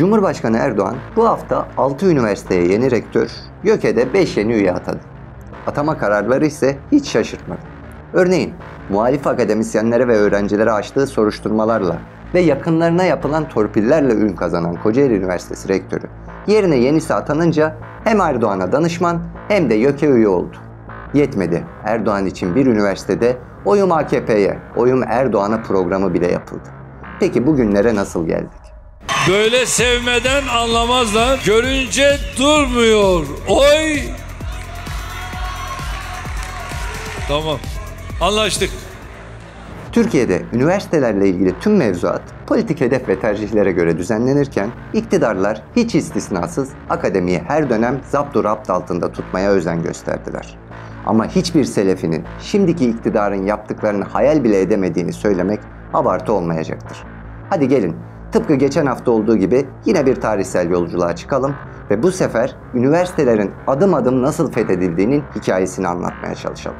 Cumhurbaşkanı Erdoğan bu hafta 6 üniversiteye yeni rektör, YÖK'e 5 yeni üye atadı. Atama kararları ise hiç şaşırtmadı. Örneğin muhalif akademisyenlere ve öğrencilere açtığı soruşturmalarla ve yakınlarına yapılan torpillerle ün kazanan Kocaeli Üniversitesi rektörü yerine yenisi atanınca hem Erdoğan'a danışman hem de YÖK'e üye oldu. Yetmedi. Erdoğan için bir üniversitede oyum AKP'ye, oyum Erdoğan'a programı bile yapıldı. Peki bugünlere nasıl geldik? Böyle sevmeden anlamazlar. Görünce durmuyor. Oy! Tamam. Anlaştık. Türkiye'de üniversitelerle ilgili tüm mevzuat politik hedef ve tercihlere göre düzenlenirken iktidarlar hiç istisnasız akademiyi her dönem zaptu rapt altında tutmaya özen gösterdiler. Ama hiçbir selefinin şimdiki iktidarın yaptıklarını hayal bile edemediğini söylemek abartı olmayacaktır. Hadi gelin tıpkı geçen hafta olduğu gibi yine bir tarihsel yolculuğa çıkalım ve bu sefer üniversitelerin adım adım nasıl fethedildiğinin hikayesini anlatmaya çalışalım.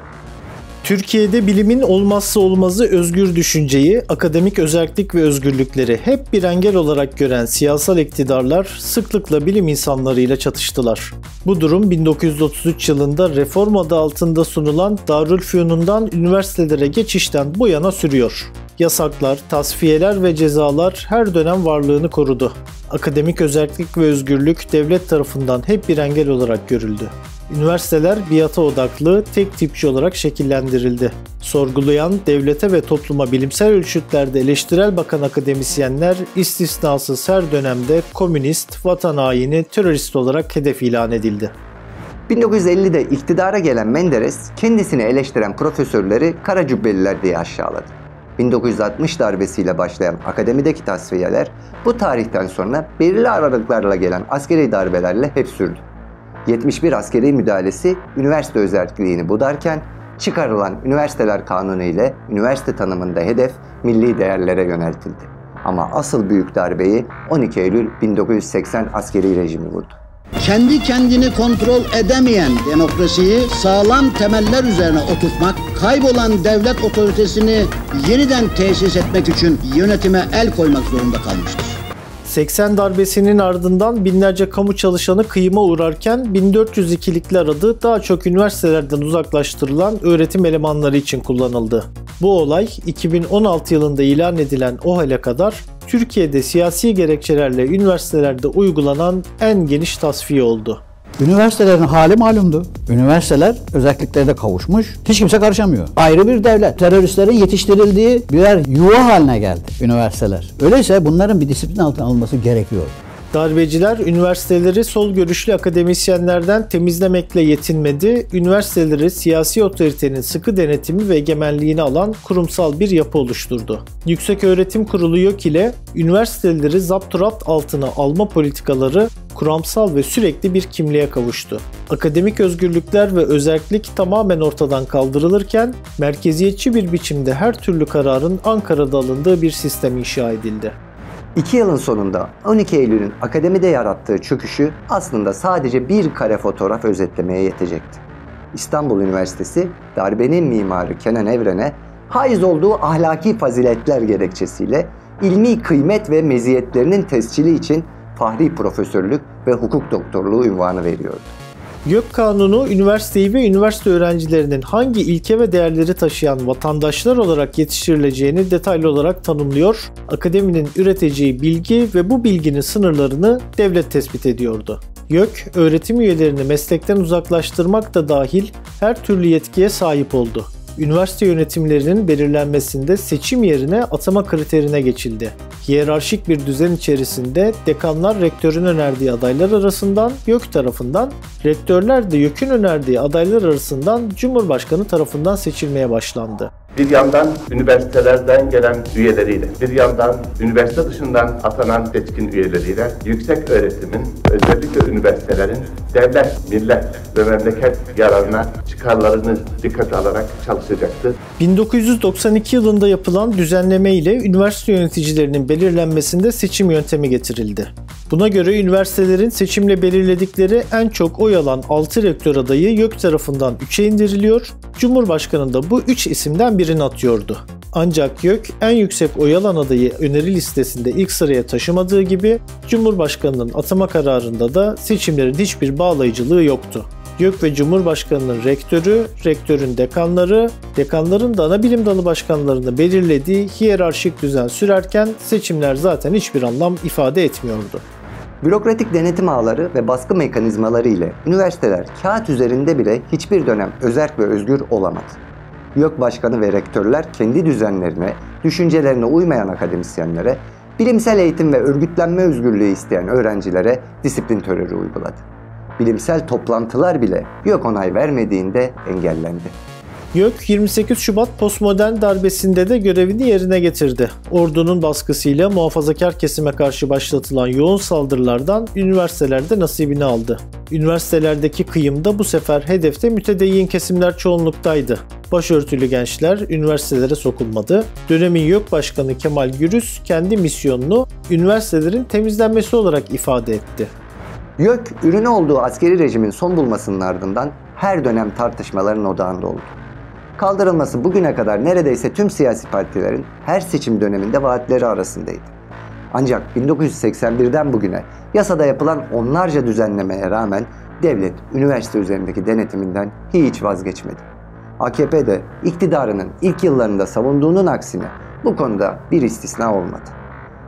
Türkiye'de bilimin olmazsa olmazı özgür düşünceyi, akademik özellik ve özgürlükleri hep bir engel olarak gören siyasal iktidarlar sıklıkla bilim insanlarıyla çatıştılar. Bu durum 1933 yılında reform adı altında sunulan Darülfünun'dan üniversitelere geçişten bu yana sürüyor. Yasaklar, tasfiyeler ve cezalar her dönem varlığını korudu. Akademik özellik ve özgürlük devlet tarafından hep bir engel olarak görüldü. Üniversiteler biata odaklı, tek tipçi olarak şekillendirildi. Sorgulayan, devlete ve topluma bilimsel ölçütlerde eleştirel bakan akademisyenler istisnasız her dönemde komünist, vatan haini, terörist olarak hedef ilan edildi. 1950'de iktidara gelen Menderes kendisini eleştiren profesörleri kara cübbeliler diye aşağıladı. 1960 darbesiyle başlayan akademideki tasfiyeler bu tarihten sonra belirli aralıklarla gelen askeri darbelerle hep sürdü. 71 askeri müdahalesi üniversite özelliğini budarken çıkarılan üniversiteler kanunu ile üniversite tanımında hedef milli değerlere yöneltildi. Ama asıl büyük darbeyi 12 Eylül 1980 askeri rejimi vurdu. Kendi kendini kontrol edemeyen demokrasiyi sağlam temeller üzerine oturtmak, kaybolan devlet otoritesini yeniden tesis etmek için yönetime el koymak zorunda kalmıştır. 80 darbesinin ardından binlerce kamu çalışanı kıyıma uğrarken 1402'likler adı daha çok üniversitelerden uzaklaştırılan öğretim elemanları için kullanıldı. Bu olay 2016 yılında ilan edilen o hale kadar Türkiye'de siyasi gerekçelerle üniversitelerde uygulanan en geniş tasfiye oldu. Üniversitelerin hali malumdu. Üniversiteler özelliklerine kavuşmuş. Hiç kimse karışamıyor. Ayrı bir devlet. Teröristlerin yetiştirildiği birer yuva haline geldi üniversiteler. Öyleyse bunların bir disiplin altına alınması gerekiyor. Darbeciler üniversiteleri sol görüşlü akademisyenlerden temizlemekle yetinmedi, üniversiteleri siyasi otoritenin sıkı denetimi ve egemenliğini alan kurumsal bir yapı oluşturdu. Yüksek Öğretim Kurulu yok ile üniversiteleri zapturapt altına alma politikaları kuramsal ve sürekli bir kimliğe kavuştu. Akademik özgürlükler ve özellik tamamen ortadan kaldırılırken merkeziyetçi bir biçimde her türlü kararın Ankara'da alındığı bir sistem inşa edildi. İki yılın sonunda 12 Eylül'ün akademide yarattığı çöküşü aslında sadece bir kare fotoğraf özetlemeye yetecekti. İstanbul Üniversitesi darbenin mimarı Kenan Evren'e haiz olduğu ahlaki faziletler gerekçesiyle ilmi kıymet ve meziyetlerinin tescili için fahri profesörlük ve hukuk doktorluğu ünvanı veriyordu. Gök Kanunu, üniversiteyi ve üniversite öğrencilerinin hangi ilke ve değerleri taşıyan vatandaşlar olarak yetiştirileceğini detaylı olarak tanımlıyor, akademinin üreteceği bilgi ve bu bilginin sınırlarını devlet tespit ediyordu. YÖK, öğretim üyelerini meslekten uzaklaştırmak da dahil her türlü yetkiye sahip oldu üniversite yönetimlerinin belirlenmesinde seçim yerine atama kriterine geçildi. Hiyerarşik bir düzen içerisinde dekanlar rektörün önerdiği adaylar arasından YÖK tarafından, rektörler de YÖK'ün önerdiği adaylar arasından Cumhurbaşkanı tarafından seçilmeye başlandı. Bir yandan üniversitelerden gelen üyeleriyle, bir yandan üniversite dışından atanan seçkin üyeleriyle yüksek öğretimin, özellikle üniversitelerin devlet, millet ve memleket yararına çıkarlarını dikkate alarak çalışacaktır. 1992 yılında yapılan düzenleme ile üniversite yöneticilerinin belirlenmesinde seçim yöntemi getirildi. Buna göre üniversitelerin seçimle belirledikleri en çok oy alan 6 rektör adayı YÖK tarafından 3'e indiriliyor, Cumhurbaşkanı da bu 3 isimden birini atıyordu. Ancak YÖK en yüksek oy alan adayı öneri listesinde ilk sıraya taşımadığı gibi Cumhurbaşkanının atama kararında da seçimlerin hiçbir bağlayıcılığı yoktu. YÖK ve Cumhurbaşkanının rektörü, rektörün dekanları, dekanların da ana bilim dalı başkanlarını belirlediği hiyerarşik düzen sürerken seçimler zaten hiçbir anlam ifade etmiyordu. Bürokratik denetim ağları ve baskı mekanizmaları ile üniversiteler kağıt üzerinde bile hiçbir dönem özerk ve özgür olamadı. YÖK başkanı ve rektörler kendi düzenlerine, düşüncelerine uymayan akademisyenlere, bilimsel eğitim ve örgütlenme özgürlüğü isteyen öğrencilere disiplin terörü uyguladı. Bilimsel toplantılar bile YÖK onay vermediğinde engellendi. YÖK 28 Şubat postmodern darbesinde de görevini yerine getirdi. Ordunun baskısıyla muhafazakar kesime karşı başlatılan yoğun saldırılardan üniversitelerde nasibini aldı. Üniversitelerdeki kıyımda bu sefer hedefte mütedeyyin kesimler çoğunluktaydı. Başörtülü gençler üniversitelere sokulmadı. Dönemin YÖK Başkanı Kemal Gürüz kendi misyonunu üniversitelerin temizlenmesi olarak ifade etti. YÖK, ürünü olduğu askeri rejimin son bulmasının ardından her dönem tartışmaların odağında oldu. Kaldırılması bugüne kadar neredeyse tüm siyasi partilerin her seçim döneminde vaatleri arasındaydı. Ancak 1981'den bugüne yasada yapılan onlarca düzenlemeye rağmen devlet üniversite üzerindeki denetiminden hiç vazgeçmedi. AKP de iktidarının ilk yıllarında savunduğunun aksine bu konuda bir istisna olmadı.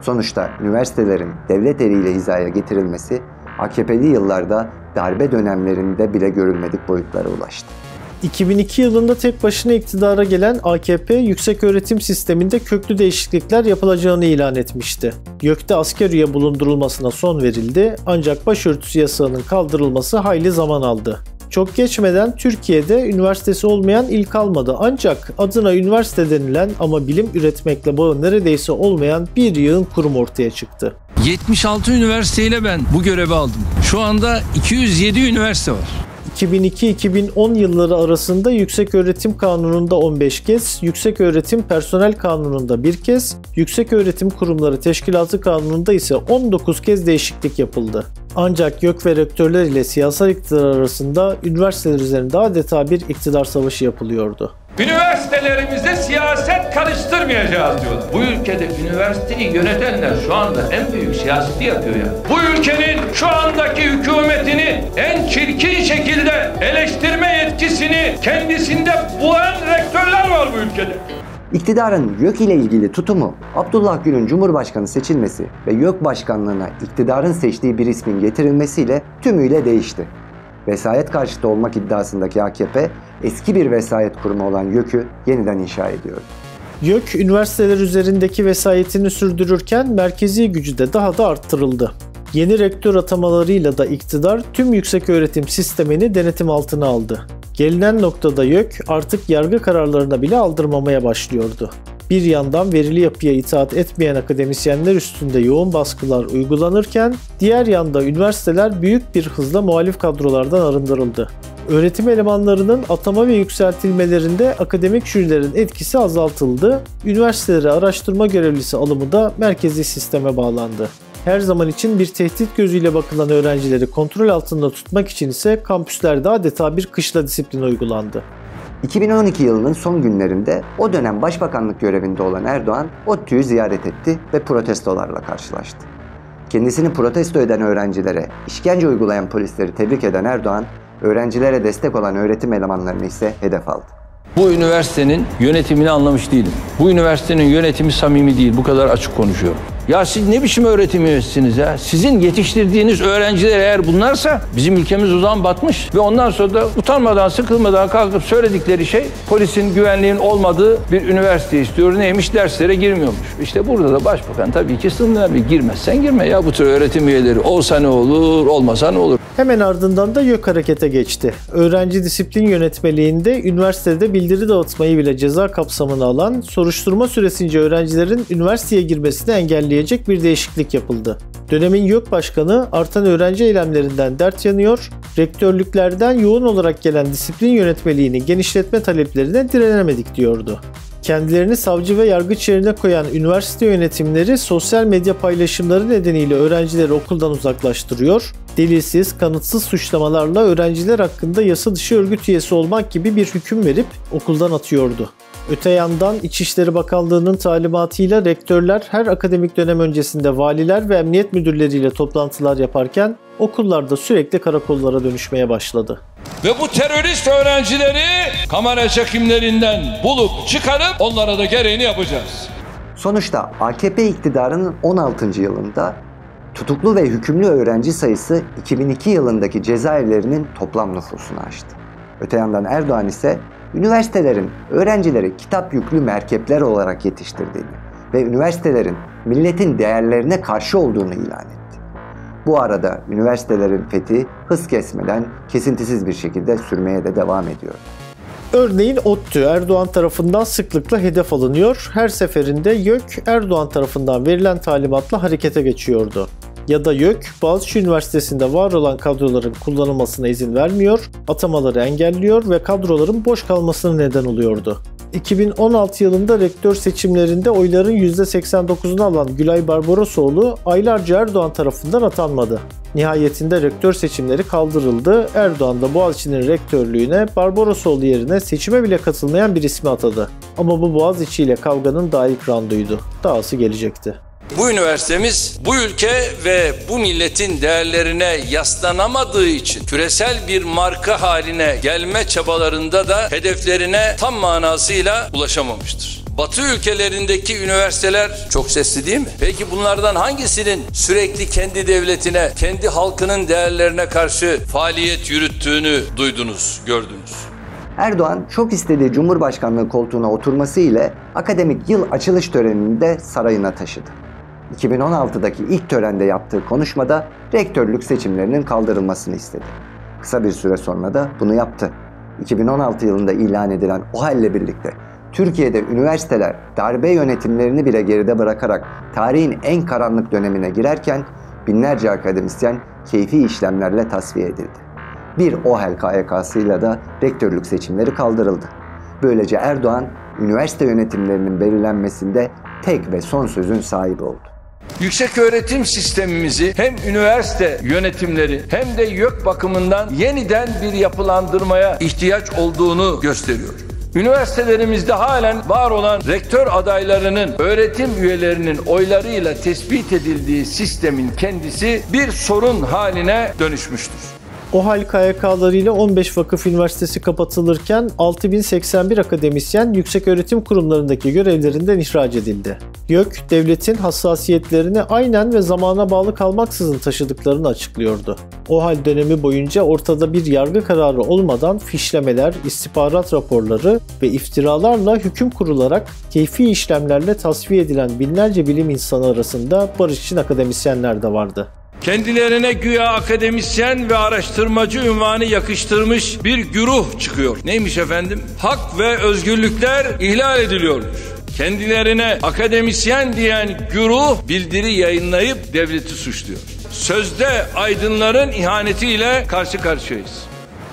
Sonuçta üniversitelerin devlet eliyle hizaya getirilmesi AKP'li yıllarda darbe dönemlerinde bile görülmedik boyutlara ulaştı. 2002 yılında tek başına iktidara gelen AKP yüksek öğretim sisteminde köklü değişiklikler yapılacağını ilan etmişti. YÖK'te asker üye bulundurulmasına son verildi ancak başörtüsü yasağının kaldırılması hayli zaman aldı. Çok geçmeden Türkiye'de üniversitesi olmayan il kalmadı ancak adına üniversite denilen ama bilim üretmekle bağı neredeyse olmayan bir yığın kurum ortaya çıktı. 76 üniversiteyle ben bu görevi aldım. Şu anda 207 üniversite var. 2002-2010 yılları arasında Yüksek Öğretim Kanunu'nda 15 kez, Yüksek Öğretim Personel Kanunu'nda bir kez, Yüksek Öğretim Kurumları Teşkilatı Kanunu'nda ise 19 kez değişiklik yapıldı. Ancak YÖK ve rektörler ile siyasal iktidar arasında üniversiteler üzerinde adeta bir iktidar savaşı yapılıyordu. Üniversitelerimizde siyaset karıştırmayacağız diyorlar. Bu ülkede üniversiteyi yönetenler şu anda en büyük siyaseti yapıyor ya. Bu ülkenin şu andaki hükümetini en çirkin şekilde eleştirme yetkisini kendisinde bulan rektörler var bu ülkede. İktidarın YÖK ile ilgili tutumu, Abdullah Gül'ün Cumhurbaşkanı seçilmesi ve YÖK başkanlığına iktidarın seçtiği bir ismin getirilmesiyle tümüyle değişti. Vesayet karşıtı olmak iddiasındaki AKP, eski bir vesayet kurumu olan YÖK'ü yeniden inşa ediyordu. YÖK, üniversiteler üzerindeki vesayetini sürdürürken merkezi gücü de daha da arttırıldı. Yeni rektör atamalarıyla da iktidar tüm yüksek öğretim sistemini denetim altına aldı. Gelinen noktada YÖK artık yargı kararlarına bile aldırmamaya başlıyordu. Bir yandan verili yapıya itaat etmeyen akademisyenler üstünde yoğun baskılar uygulanırken diğer yanda üniversiteler büyük bir hızla muhalif kadrolardan arındırıldı. Öğretim elemanlarının atama ve yükseltilmelerinde akademik jürilerin etkisi azaltıldı. Üniversitelere araştırma görevlisi alımı da merkezi sisteme bağlandı. Her zaman için bir tehdit gözüyle bakılan öğrencileri kontrol altında tutmak için ise kampüslerde adeta bir kışla disiplin uygulandı. 2012 yılının son günlerinde o dönem başbakanlık görevinde olan Erdoğan ODTÜ'yü ziyaret etti ve protestolarla karşılaştı. Kendisini protesto eden öğrencilere, işkence uygulayan polisleri tebrik eden Erdoğan, öğrencilere destek olan öğretim elemanlarını ise hedef aldı. Bu üniversitenin yönetimini anlamış değilim. Bu üniversitenin yönetimi samimi değil. Bu kadar açık konuşuyor. Ya siz ne biçim öğretim üyesisiniz ya? Sizin yetiştirdiğiniz öğrenciler eğer bunlarsa bizim ülkemiz uzan batmış. Ve ondan sonra da utanmadan sıkılmadan kalkıp söyledikleri şey polisin güvenliğin olmadığı bir üniversite istiyor. Neymiş derslere girmiyormuş. İşte burada da başbakan tabii ki sınırlar bir girmezsen girme ya bu tür öğretim üyeleri. Olsa ne olur olmasa ne olur. Hemen ardından da YÖK harekete geçti. Öğrenci disiplin yönetmeliğinde üniversitede bildiri dağıtmayı bile ceza kapsamına alan soruşturma süresince öğrencilerin üniversiteye girmesini engelleyecek bir değişiklik yapıldı. Dönemin YÖK Başkanı artan öğrenci eylemlerinden dert yanıyor, rektörlüklerden yoğun olarak gelen disiplin yönetmeliğini genişletme taleplerine direnemedik diyordu. Kendilerini savcı ve yargıç yerine koyan üniversite yönetimleri sosyal medya paylaşımları nedeniyle öğrencileri okuldan uzaklaştırıyor, delilsiz, kanıtsız suçlamalarla öğrenciler hakkında yasa dışı örgüt üyesi olmak gibi bir hüküm verip okuldan atıyordu. Öte yandan İçişleri Bakanlığı'nın talimatıyla rektörler her akademik dönem öncesinde valiler ve emniyet müdürleriyle toplantılar yaparken okullarda sürekli karakollara dönüşmeye başladı. Ve bu terörist öğrencileri kamera çekimlerinden bulup çıkarıp onlara da gereğini yapacağız. Sonuçta AKP iktidarının 16. yılında tutuklu ve hükümlü öğrenci sayısı 2002 yılındaki cezaevlerinin toplam nüfusunu aştı. Öte yandan Erdoğan ise üniversitelerin öğrencileri kitap yüklü merkepler olarak yetiştirdiğini ve üniversitelerin milletin değerlerine karşı olduğunu ilan etti. Bu arada üniversitelerin fethi hız kesmeden kesintisiz bir şekilde sürmeye de devam ediyor. Örneğin ODTÜ Erdoğan tarafından sıklıkla hedef alınıyor. Her seferinde YÖK Erdoğan tarafından verilen talimatla harekete geçiyordu. Ya da YÖK Boğaziçi Üniversitesi'nde var olan kadroların kullanılmasına izin vermiyor, atamaları engelliyor ve kadroların boş kalmasına neden oluyordu. 2016 yılında rektör seçimlerinde oyların %89'unu alan Gülay Barbarosoğlu aylarca Erdoğan tarafından atanmadı. Nihayetinde rektör seçimleri kaldırıldı. Erdoğan da Boğaziçi'nin rektörlüğüne Barbarosoğlu yerine seçime bile katılmayan bir ismi atadı. Ama bu Boğaziçi ile kavganın daha ilk randuydu. Dahası gelecekti. Bu üniversitemiz bu ülke ve bu milletin değerlerine yaslanamadığı için küresel bir marka haline gelme çabalarında da hedeflerine tam manasıyla ulaşamamıştır. Batı ülkelerindeki üniversiteler çok sesli değil mi? Peki bunlardan hangisinin sürekli kendi devletine, kendi halkının değerlerine karşı faaliyet yürüttüğünü duydunuz, gördünüz? Erdoğan çok istediği Cumhurbaşkanlığı koltuğuna oturması ile akademik yıl açılış törenini de sarayına taşıdı. 2016'daki ilk törende yaptığı konuşmada rektörlük seçimlerinin kaldırılmasını istedi. Kısa bir süre sonra da bunu yaptı. 2016 yılında ilan edilen o halle birlikte Türkiye'de üniversiteler darbe yönetimlerini bile geride bırakarak tarihin en karanlık dönemine girerken binlerce akademisyen keyfi işlemlerle tasfiye edildi. Bir OHEL KYK'sıyla da rektörlük seçimleri kaldırıldı. Böylece Erdoğan üniversite yönetimlerinin belirlenmesinde tek ve son sözün sahibi oldu. Yüksek öğretim sistemimizi hem üniversite yönetimleri hem de YÖK bakımından yeniden bir yapılandırmaya ihtiyaç olduğunu gösteriyor. Üniversitelerimizde halen var olan rektör adaylarının öğretim üyelerinin oylarıyla tespit edildiği sistemin kendisi bir sorun haline dönüşmüştür. OHAL KYK'larıyla 15 vakıf üniversitesi kapatılırken 6081 akademisyen yüksek öğretim kurumlarındaki görevlerinden ihraç edildi. YÖK, devletin hassasiyetlerini aynen ve zamana bağlı kalmaksızın taşıdıklarını açıklıyordu. OHAL dönemi boyunca ortada bir yargı kararı olmadan fişlemeler, istihbarat raporları ve iftiralarla hüküm kurularak keyfi işlemlerle tasfiye edilen binlerce bilim insanı arasında barışçıl akademisyenler de vardı. Kendilerine güya akademisyen ve araştırmacı ünvanı yakıştırmış bir güruh çıkıyor. Neymiş efendim? Hak ve özgürlükler ihlal ediliyormuş. Kendilerine akademisyen diyen güruh bildiri yayınlayıp devleti suçluyor. Sözde aydınların ihanetiyle karşı karşıyayız.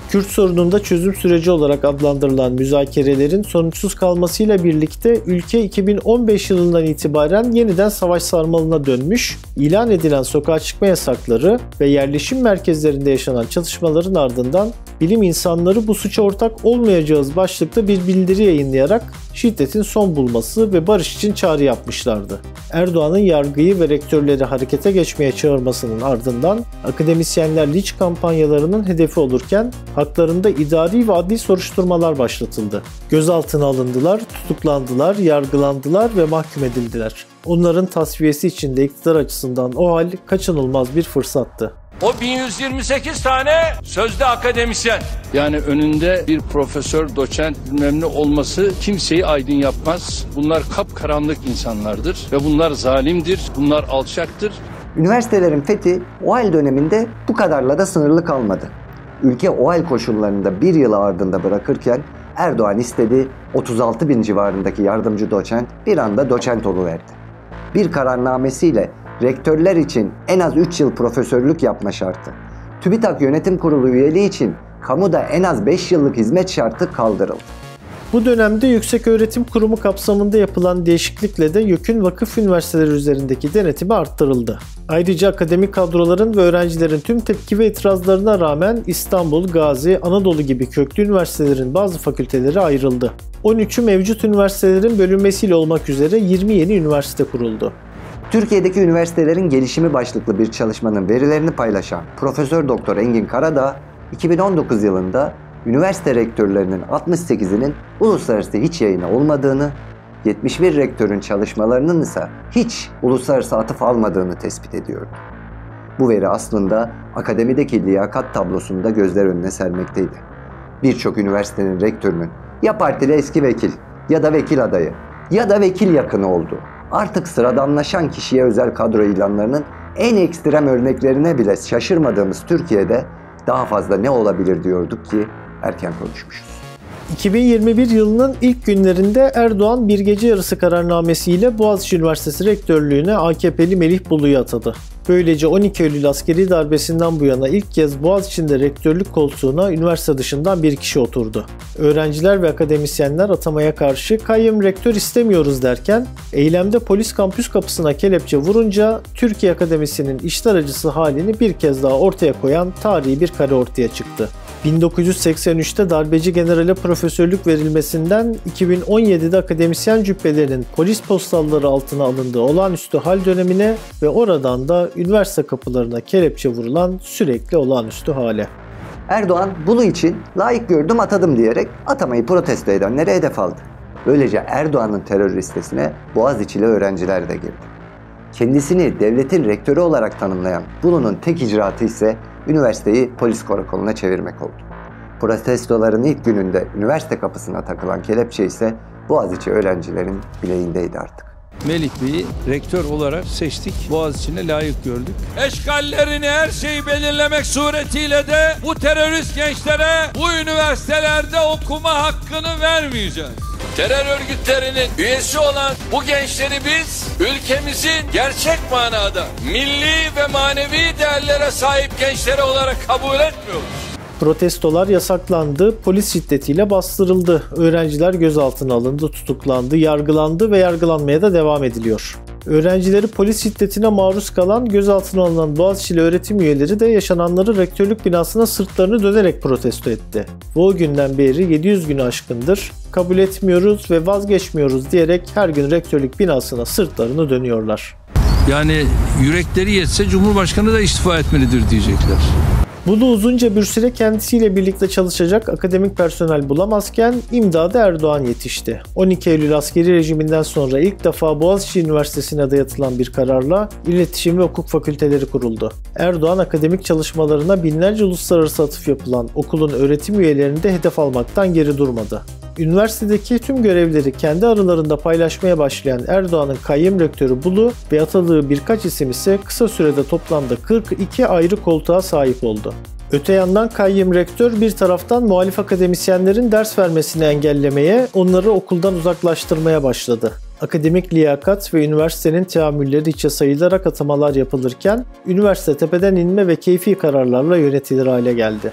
Kürt sorununda çözüm süreci olarak adlandırılan müzakerelerin sonuçsuz kalmasıyla birlikte ülke 2015 yılından itibaren yeniden savaş sarmalına dönmüş, ilan edilen sokağa çıkma yasakları ve yerleşim merkezlerinde yaşanan çatışmaların ardından bilim insanları bu suça ortak olmayacağız başlıkta bir bildiri yayınlayarak şiddetin son bulması ve barış için çağrı yapmışlardı. Erdoğan'ın yargıyı ve rektörleri harekete geçmeye çağırmasının ardından akademisyenler liç kampanyalarının hedefi olurken haklarında idari ve adli soruşturmalar başlatıldı. Gözaltına alındılar, tutuklandılar, yargılandılar ve mahkum edildiler. Onların tasfiyesi için de iktidar açısından o hal kaçınılmaz bir fırsattı. O 1128 tane sözde akademisyen. Yani önünde bir profesör, doçent bilmem ne olması kimseyi aydın yapmaz. Bunlar kapkaranlık insanlardır ve bunlar zalimdir, bunlar alçaktır. Üniversitelerin fethi OHAL döneminde bu kadarla da sınırlı kalmadı. Ülke OHAL koşullarında bir yıl ardında bırakırken Erdoğan istedi 36 bin civarındaki yardımcı doçent bir anda doçent oluverdi. Bir kararnamesiyle rektörler için en az 3 yıl profesörlük yapma şartı, TÜBİTAK Yönetim Kurulu üyeliği için kamuda en az 5 yıllık hizmet şartı kaldırıldı. Bu dönemde Yüksek Öğretim Kurumu kapsamında yapılan değişiklikle de YÖK'ün vakıf üniversiteleri üzerindeki denetimi arttırıldı. Ayrıca akademik kadroların ve öğrencilerin tüm tepki ve itirazlarına rağmen İstanbul, Gazi, Anadolu gibi köklü üniversitelerin bazı fakülteleri ayrıldı. 13'ü mevcut üniversitelerin bölünmesiyle olmak üzere 20 yeni üniversite kuruldu. Türkiye'deki üniversitelerin gelişimi başlıklı bir çalışmanın verilerini paylaşan Profesör Doktor Engin Karadağ, 2019 yılında üniversite rektörlerinin 68'inin uluslararası hiç yayını olmadığını, 71 rektörün çalışmalarının ise hiç uluslararası atıf almadığını tespit ediyordu. Bu veri aslında akademideki liyakat tablosunu da gözler önüne sermekteydi. Birçok üniversitenin rektörünün ya partili eski vekil ya da vekil adayı ya da vekil yakını oldu. Artık sıradanlaşan kişiye özel kadro ilanlarının en ekstrem örneklerine bile şaşırmadığımız Türkiye'de daha fazla ne olabilir diyorduk ki erken konuşmuşuz. 2021 yılının ilk günlerinde Erdoğan bir gece yarısı kararnamesiyle Boğaziçi Üniversitesi Rektörlüğüne AKP'li Melih Bulu'yu atadı. Böylece 12 Eylül askeri darbesinden bu yana ilk kez Boğaziçi'nde rektörlük koltuğuna üniversite dışından bir kişi oturdu. Öğrenciler ve akademisyenler atamaya karşı kayyum rektör istemiyoruz derken eylemde polis kampüs kapısına kelepçe vurunca Türkiye Akademisi'nin işler acısı halini bir kez daha ortaya koyan tarihi bir kare ortaya çıktı. 1983'te darbeci generale profesörlük verilmesinden 2017'de akademisyen cübbelerinin polis postalları altına alındığı olağanüstü hal dönemine ve oradan da üniversite kapılarına kelepçe vurulan sürekli olağanüstü hale. Erdoğan bunu için layık gördüm atadım diyerek atamayı protesto edenleri hedef aldı. Böylece Erdoğan'ın terör listesine Boğaziçi'li öğrenciler de girdi. Kendisini devletin rektörü olarak tanımlayan Bulu'nun tek icraatı ise üniversiteyi polis karakoluna çevirmek oldu. Protestoların ilk gününde üniversite kapısına takılan kelepçe ise Boğaziçi öğrencilerin bileğindeydi artık. Melih Bey'i rektör olarak seçtik. Boğaziçi'ne layık gördük. Eşgallerini her şeyi belirlemek suretiyle de bu terörist gençlere bu üniversitelerde okuma hakkını vermeyeceğiz. Terör örgütlerinin üyesi olan bu gençleri biz ülkemizin gerçek manada milli ve manevi değerlere sahip gençleri olarak kabul etmiyoruz. Protestolar yasaklandı, polis şiddetiyle bastırıldı. Öğrenciler gözaltına alındı, tutuklandı, yargılandı ve yargılanmaya da devam ediliyor. Öğrencileri polis şiddetine maruz kalan, gözaltına alınan Boğaziçi'li öğretim üyeleri de yaşananları rektörlük binasına sırtlarını dönerek protesto etti. O günden beri 700 günü aşkındır, kabul etmiyoruz ve vazgeçmiyoruz diyerek her gün rektörlük binasına sırtlarını dönüyorlar. Yani yürekleri yetse Cumhurbaşkanı da istifa etmelidir diyecekler. Bunu uzunca bir süre kendisiyle birlikte çalışacak akademik personel bulamazken imdada Erdoğan yetişti. 12 Eylül askeri rejiminden sonra ilk defa Boğaziçi Üniversitesi'ne dayatılan bir kararla iletişim ve hukuk fakülteleri kuruldu. Erdoğan akademik çalışmalarına binlerce uluslararası atıf yapılan okulun öğretim üyelerini de hedef almaktan geri durmadı. Üniversitedeki tüm görevleri kendi aralarında paylaşmaya başlayan Erdoğan'ın kayyum rektörü Bulu ve atadığı birkaç isim ise kısa sürede toplamda 42 ayrı koltuğa sahip oldu. Öte yandan kayyum rektör bir taraftan muhalif akademisyenlerin ders vermesini engellemeye, onları okuldan uzaklaştırmaya başladı. Akademik liyakat ve üniversitenin teamülleri içe sayılarak atamalar yapılırken, üniversite tepeden inme ve keyfi kararlarla yönetilir hale geldi.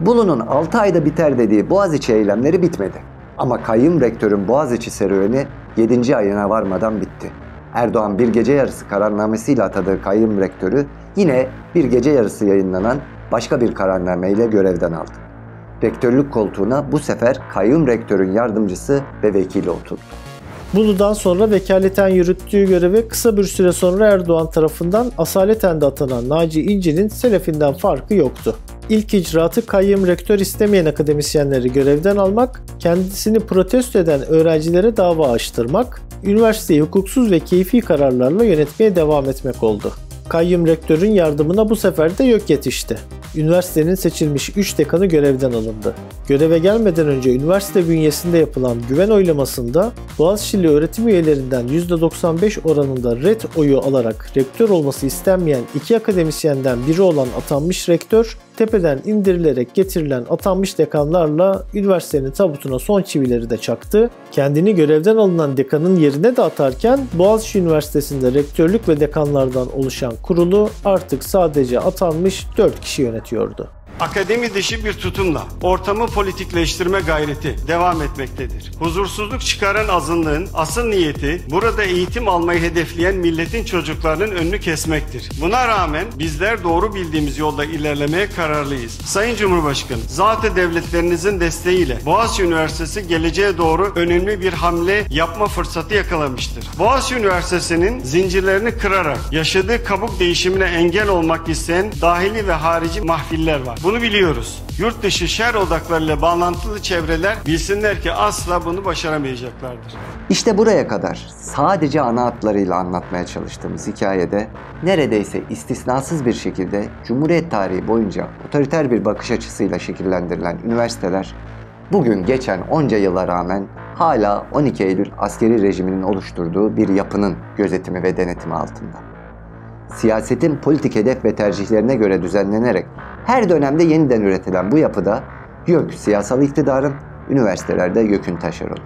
Bulu'nun 6 ayda biter dediği Boğaziçi eylemleri bitmedi. Ama kayyum rektörün Boğaziçi serüveni 7. ayına varmadan bitti. Erdoğan bir gece yarısı kararnamesiyle atadığı kayyum rektörü yine bir gece yarısı yayınlanan başka bir kararnameyle görevden aldı. Rektörlük koltuğuna bu sefer kayyum rektörün yardımcısı ve vekili oturdu. Bulu'dan sonra vekaleten yürüttüğü göreve kısa bir süre sonra Erdoğan tarafından asaleten de atanan Naci İnci'nin selefinden farkı yoktu. İlk icraatı kayyum rektör istemeyen akademisyenleri görevden almak, kendisini protesto eden öğrencilere dava açtırmak, üniversiteyi hukuksuz ve keyfi kararlarla yönetmeye devam etmek oldu. Kayyum rektörün yardımına bu sefer de yok yetişti. Üniversitenin seçilmiş 3 dekanı görevden alındı. Göreve gelmeden önce üniversite bünyesinde yapılan güven oylamasında Boğaziçi'li öğretim üyelerinden %95 oranında red oyu alarak rektör olması istenmeyen iki akademisyenden biri olan atanmış rektör, tepeden indirilerek getirilen atanmış dekanlarla üniversitenin tabutuna son çivileri de çaktı. Kendini görevden alınan dekanın yerine de atarken Boğaziçi Üniversitesi'nde rektörlük ve dekanlardan oluşan kurulu artık sadece atanmış 4 kişi yönetiyordu. Akademi dışı bir tutumla ortamı politikleştirme gayreti devam etmektedir. Huzursuzluk çıkaran azınlığın asıl niyeti burada eğitim almayı hedefleyen milletin çocuklarının önünü kesmektir. Buna rağmen bizler doğru bildiğimiz yolda ilerlemeye kararlıyız. Sayın Cumhurbaşkanı, zatı devletlerinizin desteğiyle Boğaziçi Üniversitesi geleceğe doğru önemli bir hamle yapma fırsatı yakalamıştır. Boğaziçi Üniversitesi'nin zincirlerini kırarak yaşadığı kabuk değişimine engel olmak isteyen dahili ve harici mahfiller var. Bunu biliyoruz. Yurt dışı şer odaklarıyla bağlantılı çevreler bilsinler ki asla bunu başaramayacaklardır. İşte buraya kadar sadece ana hatlarıyla anlatmaya çalıştığımız hikayede neredeyse istisnasız bir şekilde Cumhuriyet tarihi boyunca otoriter bir bakış açısıyla şekillendirilen üniversiteler bugün geçen onca yıla rağmen hala 12 Eylül askeri rejiminin oluşturduğu bir yapının gözetimi ve denetimi altında. Siyasetin politik hedef ve tercihlerine göre düzenlenerek her dönemde yeniden üretilen bu yapıda YÖK siyasal iktidarın, üniversitelerde YÖK'ün taşeronu.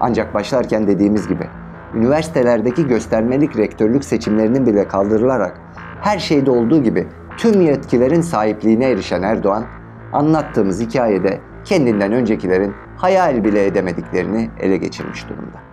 Ancak başlarken dediğimiz gibi üniversitelerdeki göstermelik rektörlük seçimlerinin bile kaldırılarak her şeyde olduğu gibi tüm yetkilerin sahipliğine erişen Erdoğan anlattığımız hikayede kendinden öncekilerin hayal bile edemediklerini ele geçirmiş durumda.